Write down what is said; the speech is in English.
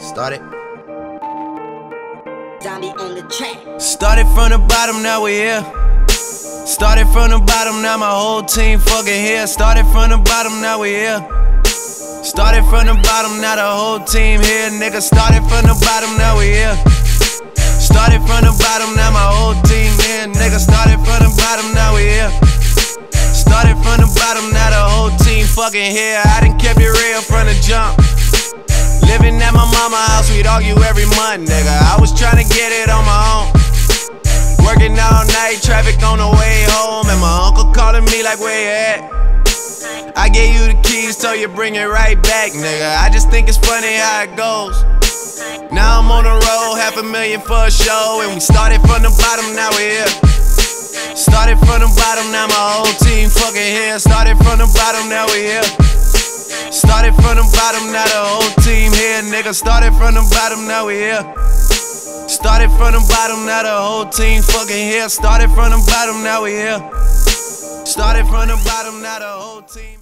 Started. Zombie on the track. Started from the bottom, now we're here. Started from the bottom, now my whole team fucking here. Started from the bottom, now we're here. Started from the bottom, now the whole team here. Nigga, started from the bottom, now we here. Started from the bottom, now my whole team here. Nigga, started from the bottom, now we here. Started from the bottom, now the whole team fucking here. I done kept it real from the jump. Mama house, we'd argue every month, nigga. I was trying to get it on my own. Working all night, traffic on the way home, and my uncle calling me like, where you at? I gave you the keys, so you bring it right back, nigga. I just think it's funny how it goes. Now I'm on the road, half a million for a show, and we started from the bottom, now we're here. Started from the bottom, now my whole team fucking here. Started from the bottom, now we here. Started from the bottom, now the nigga. Started from the bottom, now we here. Started from the bottom, now the whole team fucking here. Started from the bottom, now we here. Started from the bottom, now the whole team.